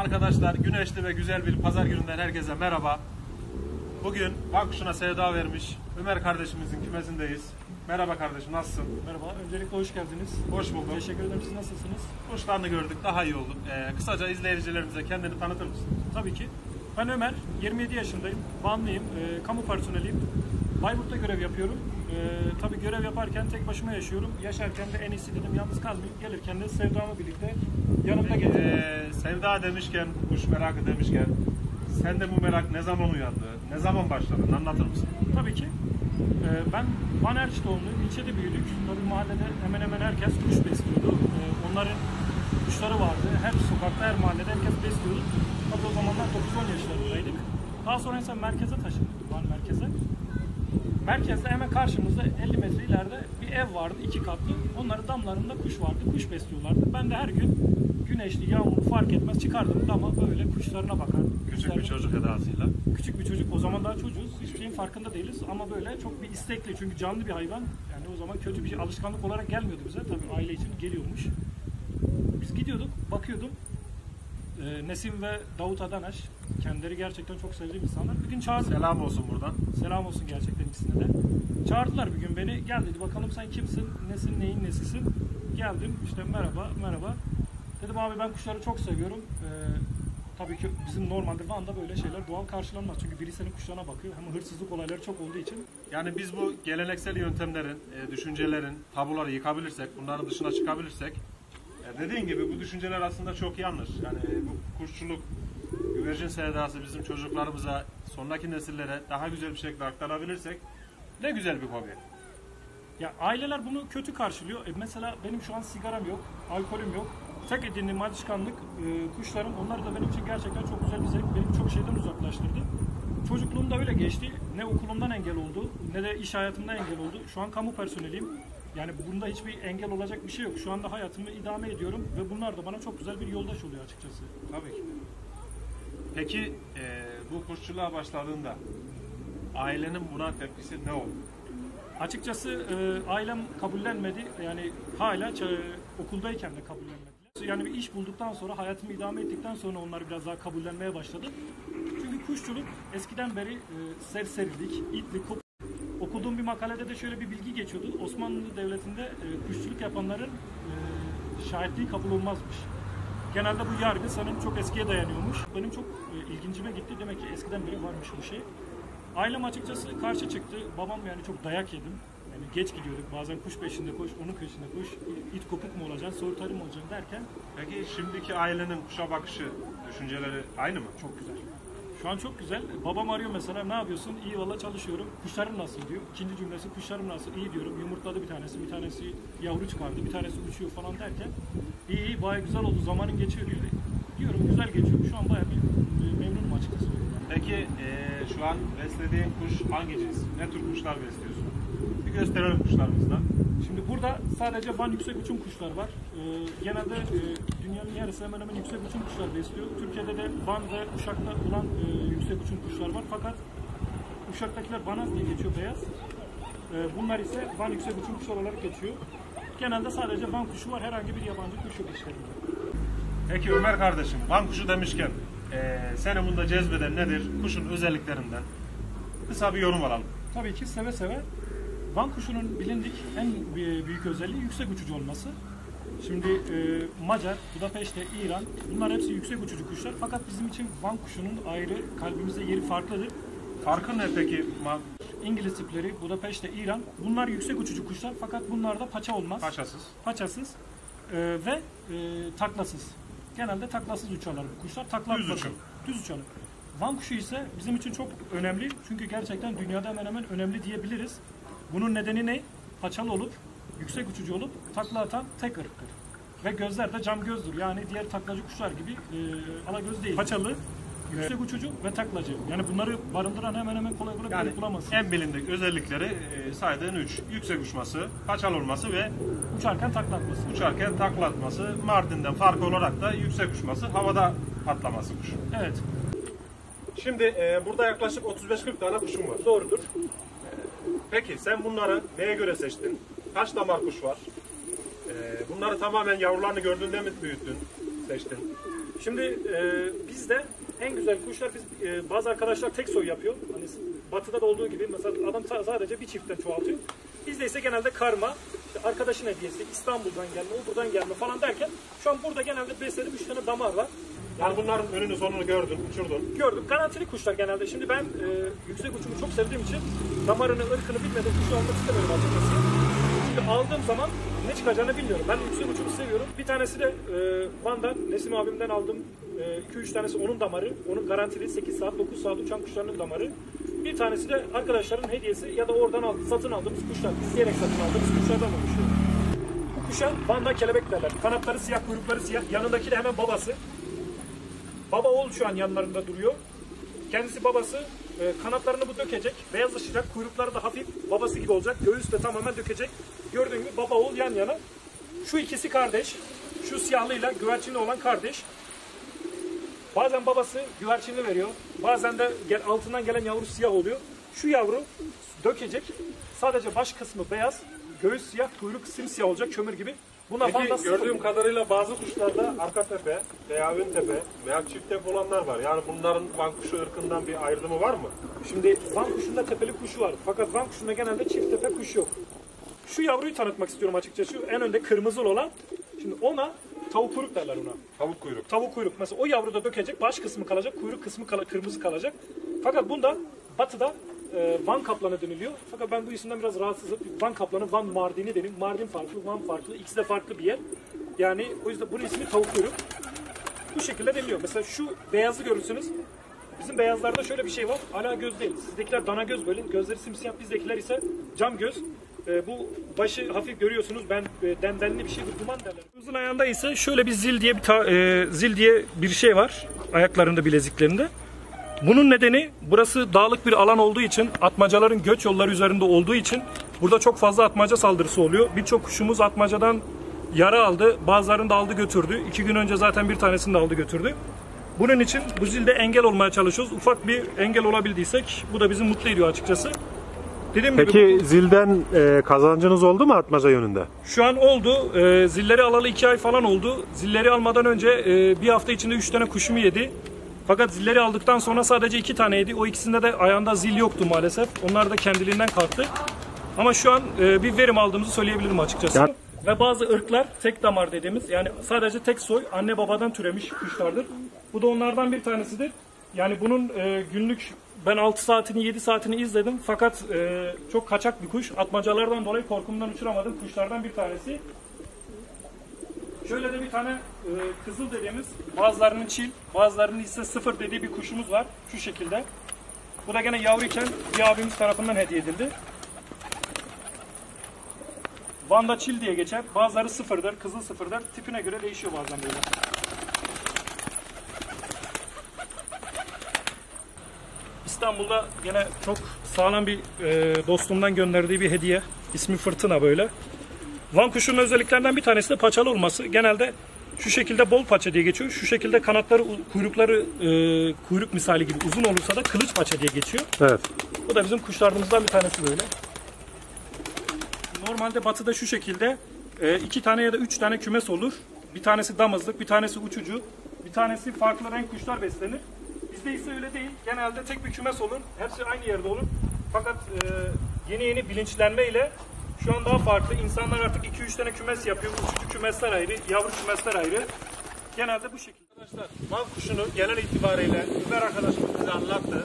Arkadaşlar güneşli ve güzel bir pazar gününden herkese merhaba. Bugün Van kuşuna sevda vermiş Ömer kardeşimizin kümesindeyiz. Merhaba kardeşim nasılsın? Merhaba, öncelikle hoş geldiniz. Hoş bulduk. Teşekkür ederim. Siz nasılsınız? Kuşlarını gördük daha iyi olduk. Ee, kısaca izleyicilerimize kendini tanıtır mısın? Tabii ki. Ben Ömer, 27 yaşındayım. Vanlıyım, e, kamu personeliyim. Bayburt'ta görev yapıyorum. E, tabii görev yaparken tek başıma yaşıyorum. Yaşarken de en iyisi dedim yalnız kalmayayım. Gelirken de sevdamı birlikte yanımda getirdim. Ee, sevda demişken, kuş merakı demişken sende bu merak ne zaman uyandı? Ne zaman başladı? Anlatır mısın? Tabii ki. E, ben Van Erç doğumluyum. İlçede büyüdük. Tabii mahallede hemen hemen herkes kuş besliyordu. E, onların kuşları vardı. Her sokakta, her mahallede herkes besliyordu. Tabii o zamanlar 9-10 yaşlarındaydık. Daha sonra ise merkeze taşındık. Merkezde hemen karşımızda 50 metre ileride bir ev vardı, iki katlı. Onların damlarında kuş vardı, kuş besliyorlardı. Ben de her gün güneşli, yağmurlu fark etmez çıkardım ama böyle kuşlarına bakardım. Küçük bir Kuşlarına- çocuk edasıyla. Küçük bir çocuk, o zaman daha çocuğuz. Hiçbir şeyin farkında değiliz ama böyle çok bir istekli çünkü canlı bir hayvan. Yani o zaman kötü bir şey, alışkanlık olarak gelmiyordu bize. Tabii aile için geliyormuş. Biz gidiyorduk, bakıyordum. Ee, Nesim ve Davut Adanaş, kendileri gerçekten çok sevdiğim insanlar. Bir gün çağırdılar. Selam olsun buradan. Selam olsun gerçekten ikisine de. Çağırdılar bir gün beni. Gel dedi bakalım sen kimsin, nesin, neyin nesisin. Geldim işte merhaba, merhaba. Dedim abi ben kuşları çok seviyorum. Ee, tabii ki bizim normalde Van'da böyle şeyler doğal karşılanmaz. Çünkü biri senin kuşlarına bakıyor. Hem hırsızlık olayları çok olduğu için. Yani biz bu geleneksel yöntemlerin, e, düşüncelerin, tabuları yıkabilirsek, bunların dışına çıkabilirsek, e, dediğin gibi bu düşünceler aslında çok yanlış. Yani e, bu kuşçuluk, güvercin sevdası bizim çocuklarımıza, sonraki nesillere daha güzel bir şekilde aktarabilirsek ne güzel bir hobi. Ya aileler bunu kötü karşılıyor. E mesela benim şu an sigaram yok, alkolüm yok. Tek edindiğim alışkanlık e, kuşlarım. Onlar da benim için gerçekten çok güzel bir zevk. Beni çok şeyden uzaklaştırdı. Çocukluğum da öyle geçti. Ne okulumdan engel oldu, ne de iş hayatımdan engel oldu. Şu an kamu personeliyim. Yani bunda hiçbir engel olacak bir şey yok. Şu anda hayatımı idame ediyorum ve bunlar da bana çok güzel bir yoldaş oluyor açıkçası. Tabii ki. Peki e, bu kuşçuluğa başladığında ailenin buna tepkisi ne oldu? Açıkçası e, ailem kabullenmedi. Yani hala okuldayken de kabullenmediler. Yani bir iş bulduktan sonra, hayatımı idame ettikten sonra onlar biraz daha kabullenmeye başladı. Çünkü kuşçuluk eskiden beri e, serserilik, itlik, kop- Okuduğum bir makalede de şöyle bir bilgi geçiyordu. Osmanlı Devleti'nde e, kuşçuluk yapanların e, şahitliği kabul olmazmış. Genelde bu yargı sanırım çok eskiye dayanıyormuş. Benim çok e, ilgincime gitti. Demek ki eskiden beri varmış bu şey. Ailem açıkçası karşı çıktı. Babam yani çok dayak yedim. Yani geç gidiyorduk. Bazen kuş peşinde koş, onun peşinde koş. İt kopuk mu olacaksın, soğutarı mı olacaksın derken Peki şimdiki ailenin kuşa bakışı, düşünceleri aynı mı? çok güzel. Şu an çok güzel. Babam arıyor mesela ne yapıyorsun? İyi valla çalışıyorum. Kuşlarım nasıl diyor. İkinci cümlesi kuşlarım nasıl? İyi diyorum. Yumurtladı bir tanesi. Bir tanesi yavru çıkardı. Bir tanesi uçuyor falan derken iyi iyi baya güzel oldu. Zamanın geçiyor diyor. Diyorum güzel geçiyor. Şu an baya bir e, memnunum açıkçası. Peki e, şu an beslediğin kuş hangi cins? Ne tür kuşlar besliyorsun? Bir gösterelim kuşlarımızdan. Şimdi burada sadece Van yüksek uçum kuşlar var. Ee, genelde e, dünyanın yarısı hemen hemen yüksek uçum kuşlar besliyor. Türkiye'de de Van ve Uşak'ta olan e, yüksek uçum kuşlar var. Fakat Uşak'takiler Banaz diye geçiyor beyaz. Ee, bunlar ise Van yüksek uçum kuşlar olarak geçiyor. Genelde sadece Van kuşu var. Herhangi bir yabancı kuş yok işlerinde. Peki Ömer kardeşim, Van kuşu demişken e, seni bunda cezbeden nedir? Kuşun özelliklerinden kısa bir yorum alalım. Tabii ki seve seve. Van kuşunun bilindik en büyük özelliği yüksek uçucu olması. Şimdi e, Macar, Budapeşte, İran bunlar hepsi yüksek uçucu kuşlar. Fakat bizim için Van kuşunun ayrı kalbimizde yeri farklıdır. Farkı ne peki? İngiliz tipleri, Budapeşte, İran bunlar yüksek uçucu kuşlar fakat bunlarda paça olmaz. Paçasız. Paçasız e, ve e, taklasız. Genelde taklasız uçarlar bu kuşlar. Takla Düz uçum. Düz uçarlar. Van kuşu ise bizim için çok önemli. Çünkü gerçekten dünyada hemen hemen önemli diyebiliriz. Bunun nedeni ne? Paçalı olup, yüksek uçucu olup takla atan tek ırktır. Ve gözler de cam gözdür. Yani diğer taklacı kuşlar gibi e, ala göz değil. Paçalı, yüksek uçucu ve taklacı. Yani bunları barındıran hemen hemen kolay kolay Yani bulamazsın. en bilindik özellikleri e, saydığın üç. Yüksek uçması, paçalı olması ve Uçarken takla atması. uçarken takla atması. Mardin'den farkı olarak da yüksek uçması, havada patlaması kuş. Evet. Şimdi e, burada yaklaşık 35-40 tane kuşum var. Doğrudur. Peki sen bunları neye göre seçtin? Kaç damar kuş var? E, bunları tamamen yavrularını gördüğünde mi büyüttün, seçtin? Şimdi e, bizde en güzel kuşlar biz e, bazı arkadaşlar tek soy yapıyor. Hani batıda da olduğu gibi mesela adam sa- sadece bir çiftten çoğaltıyor. Bizde ise genelde karma, işte arkadaşın hediyesi, İstanbul'dan gelme, o buradan gelme falan derken şu an burada genelde beslediğim 3 tane damar var. Yani bunların önünü sonunu gördün, uçurdun. Gördüm. Garantili kuşlar genelde. Şimdi ben e, yüksek uçumu çok sevdiğim için damarını, ırkını bilmeden kuşu almak istemiyorum açıkçası. Çünkü aldığım zaman ne çıkacağını bilmiyorum. Ben yüksek uçumu seviyorum. Bir tanesi de e, Van'dan, Nesim abimden aldım. 2-3 tanesi onun damarı. Onun garantili 8 saat, 9 saat uçan kuşlarının damarı. Bir tanesi de arkadaşların hediyesi ya da oradan aldı, satın aldığımız kuşlar. İsteyerek satın aldığımız kuşlardan oluşuyor. Bu kuşa Van'da kelebek derler. Kanatları siyah, kuyrukları siyah. Yanındaki de hemen babası. Baba oğul şu an yanlarında duruyor. Kendisi babası e, kanatlarını bu dökecek. Beyazlaşacak. Kuyrukları da hafif babası gibi olacak. Göğüs de tamamen dökecek. Gördüğün gibi baba oğul yan yana. Şu ikisi kardeş. Şu siyahlıyla güvercinli olan kardeş. Bazen babası güvercinli veriyor. Bazen de gel, altından gelen yavru siyah oluyor. Şu yavru dökecek. Sadece baş kısmı beyaz. Göğüs siyah, kuyruk simsiyah olacak kömür gibi. Buna Peki gördüğüm kadarıyla bazı kuşlarda arka tepe veya ön tepe veya çift tepe olanlar var. Yani bunların van kuşu ırkından bir ayrımı var mı? Şimdi Van kuşunda tepeli kuşu var. Fakat Van kuşunda genelde çift tepe kuş yok. Şu yavruyu tanıtmak istiyorum açıkçası. Şu en önde kırmızı olan. Şimdi ona tavuk kuyruk derler ona. Tavuk kuyruk. Tavuk kuyruk. Mesela o yavru da dökecek. Baş kısmı kalacak. Kuyruk kısmı kala- kırmızı kalacak. Fakat bunda batıda e, Van kaplanı deniliyor. Fakat ben bu isimden biraz rahatsızım. Van kaplanı, Van Mardin'i deneyim. Mardin farklı, Van farklı. İkisi de farklı bir yer. Yani o yüzden bunun ismi tavuk kuyruk. Bu şekilde deniliyor. Mesela şu beyazı görürsünüz. Bizim beyazlarda şöyle bir şey var. Ala göz değil. Sizdekiler dana göz böyle. Gözleri simsiyah. Bizdekiler ise cam göz. Ee, bu başı hafif görüyorsunuz. Ben e, dendenli bir şey bu duman derler. Kızın ayağında ise şöyle bir zil diye bir ta- e, zil diye bir şey var. Ayaklarında bileziklerinde. Bunun nedeni burası dağlık bir alan olduğu için atmacaların göç yolları üzerinde olduğu için burada çok fazla atmaca saldırısı oluyor. Birçok kuşumuz atmacadan yara aldı. Bazılarını da aldı götürdü. İki gün önce zaten bir tanesini de aldı götürdü. Bunun için bu zilde engel olmaya çalışıyoruz. Ufak bir engel olabildiysek bu da bizi mutlu ediyor açıkçası. Dediğim gibi Peki zilden e, kazancınız oldu mu atmaca yönünde? şu an oldu. Ee, zilleri alalı iki ay falan oldu. Zilleri almadan önce e, bir hafta içinde üç tane kuşumu yedi. Fakat zilleri aldıktan sonra sadece iki tane yedi. O ikisinde de ayağında zil yoktu maalesef. Onlar da kendiliğinden kalktı. Ama şu an e, bir verim aldığımızı söyleyebilirim açıkçası. Ya- Ve bazı ırklar tek damar dediğimiz yani sadece tek soy anne babadan türemiş kuşlardır. Bu da onlardan bir tanesidir. Yani bunun e, günlük ben 6 saatini 7 saatini izledim fakat e, çok kaçak bir kuş. Atmacalardan dolayı korkumdan uçuramadığım kuşlardan bir tanesi. Şöyle de bir tane e, kızıl dediğimiz bazılarının çil bazılarının ise sıfır dediği bir kuşumuz var. Şu şekilde. Bu da gene yavruyken bir abimiz tarafından hediye edildi. Van'da çil diye geçer. Bazıları sıfırdır, kızıl sıfırdır. Tipine göre değişiyor bazen böyle. İstanbul'da gene çok sağlam bir e, dostumdan gönderdiği bir hediye. İsmi Fırtına böyle. Van kuşunun özelliklerinden bir tanesi de paçalı olması. Genelde şu şekilde bol paça diye geçiyor. Şu şekilde kanatları, kuyrukları e, kuyruk misali gibi uzun olursa da kılıç paça diye geçiyor. Evet. Bu da bizim kuşlarımızdan bir tanesi böyle. Normalde batıda şu şekilde e, iki tane ya da üç tane kümes olur. Bir tanesi damızlık, bir tanesi uçucu, bir tanesi farklı renk kuşlar beslenir. Bizde ise öyle değil. Genelde tek bir kümes olur. Hepsi aynı yerde olur. Fakat e, yeni yeni bilinçlenmeyle şu an daha farklı. İnsanlar artık 2-3 tane kümes yapıyor. Uçucu kümesler ayrı, yavru kümesler ayrı. Genelde bu şekilde. Arkadaşlar van kuşunu genel itibariyle Ömer arkadaşımız bize anlattı.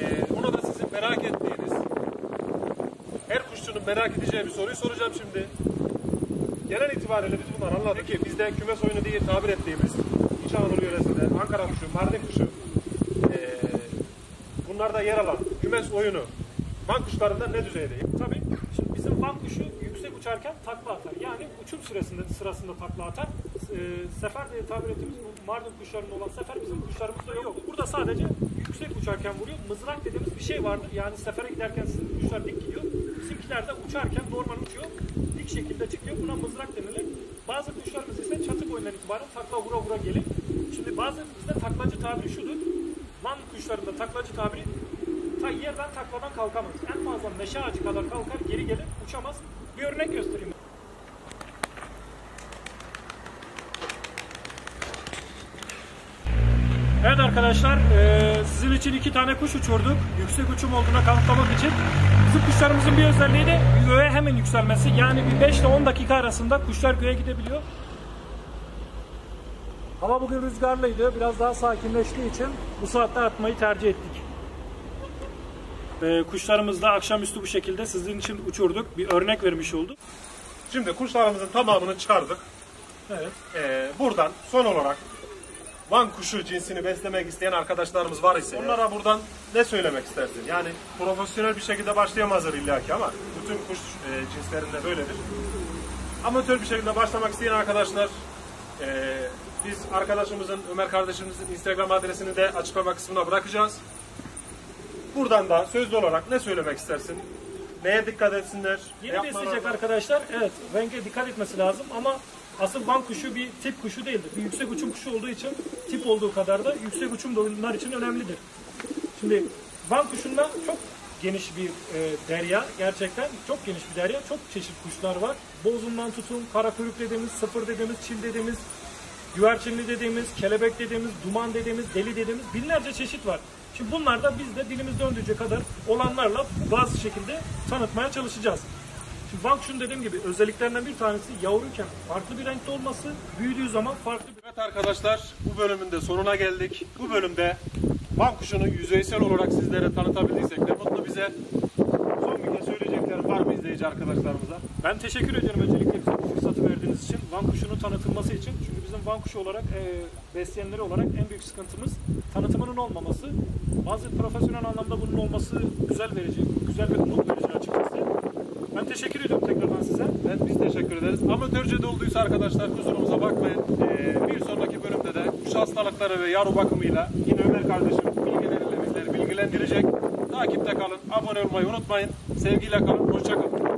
Ee, bunu da sizin merak ettiğiniz, her kuşçunun merak edeceği bir soruyu soracağım şimdi. Genel itibariyle biz bunları anladık ki bizde kümes oyunu diye tabir ettiğimiz İç Anadolu yöresinde Ankara kuşu, Mardin kuşu ee, bunlarda yer alan kümes oyunu van kuşlarında ne düzeydeyim? Tabii. Van kuşu yüksek uçarken takla atar. Yani uçum süresinde sırasında takla atar. E, sefer diye tabir ettiğimiz bu Mardin kuşlarında olan sefer bizim kuşlarımızda yok. Burada sadece yüksek uçarken vuruyor. Mızrak dediğimiz bir şey vardır. Yani sefere giderken sizin kuşlar dik gidiyor. Bizimkiler de uçarken normal uçuyor. Dik şekilde çıkıyor. Buna mızrak denilir. Bazı kuşlarımız ise çatı boyundan itibaren takla vura vura gelir. Şimdi bazı bizde taklacı tabiri şudur. Van kuşlarında taklacı tabiri ta yerden takladan kalkamaz. En fazla meşe ağacı kadar kalkar geri gelir uçamaz. Bir örnek göstereyim. Evet arkadaşlar, e, sizin için iki tane kuş uçurduk. Yüksek uçum olduğuna kanıtlamak için. Bizim kuşlarımızın bir özelliği de göğe hemen yükselmesi. Yani bir 5 ile 10 dakika arasında kuşlar göğe gidebiliyor. Hava bugün rüzgarlıydı. Biraz daha sakinleştiği için bu saatte atmayı tercih ettik. E, kuşlarımızı da akşamüstü bu şekilde sizin için uçurduk. Bir örnek vermiş olduk. Şimdi kuşlarımızın tamamını çıkardık. Evet. Ee, buradan son olarak Van kuşu cinsini beslemek isteyen arkadaşlarımız var ise onlara buradan ne söylemek istersin? Yani profesyonel bir şekilde başlayamazlar illaki ama bütün kuş e, cinslerinde böyledir. Amatör bir şekilde başlamak isteyen arkadaşlar e, biz arkadaşımızın Ömer kardeşimizin Instagram adresini de açıklama kısmına bırakacağız. Buradan da sözlü olarak ne söylemek istersin? Neye dikkat etsinler? Yeni yapmaları besleyecek lazım? arkadaşlar evet renge dikkat etmesi lazım ama asıl van kuşu bir tip kuşu değildir. Bir yüksek uçum kuşu olduğu için tip olduğu kadar da yüksek uçum da onlar için önemlidir. Şimdi van kuşunda çok geniş bir e, derya gerçekten çok geniş bir derya çok çeşit kuşlar var. Bozundan tutun kara kuyruk dediğimiz sıfır dediğimiz çil dediğimiz güvercinli dediğimiz, kelebek dediğimiz, duman dediğimiz, deli dediğimiz binlerce çeşit var. Şimdi bunlar da biz de dilimiz döndüğünce kadar olanlarla bazı şekilde tanıtmaya çalışacağız. Şimdi Van kuşun dediğim gibi özelliklerinden bir tanesi yavruyken farklı bir renkte olması, büyüdüğü zaman farklı bir Evet arkadaşlar bu bölümün de sonuna geldik. Bu bölümde Van kuşunu yüzeysel olarak sizlere tanıtabildiysek ne mutlu bize. Son bir de söyleyeceklerim var mı izleyici arkadaşlarımıza? Ben teşekkür ediyorum öncelikle bize bu fırsatı verdiğiniz için. Van kuşunun tanıtılması için. Çünkü bizim Van kuşu olarak, e, besleyenleri olarak en büyük sıkıntımız tanıtımının olmaması. Bazı profesyonel anlamda bunun olması güzel verici, güzel ve umut verici açıkçası. Ben teşekkür ediyorum tekrardan size. Evet biz teşekkür ederiz. Amatörce de olduysa arkadaşlar kusurumuza bakmayın. Ee, bir sonraki bölümde de kuş hastalıkları ve yavru bakımıyla yine Ömer kardeşim bilgileriyle bizleri bilgilendirecek. Takipte kalın, abone olmayı unutmayın. Sevgiyle kalın, hoşça kalın.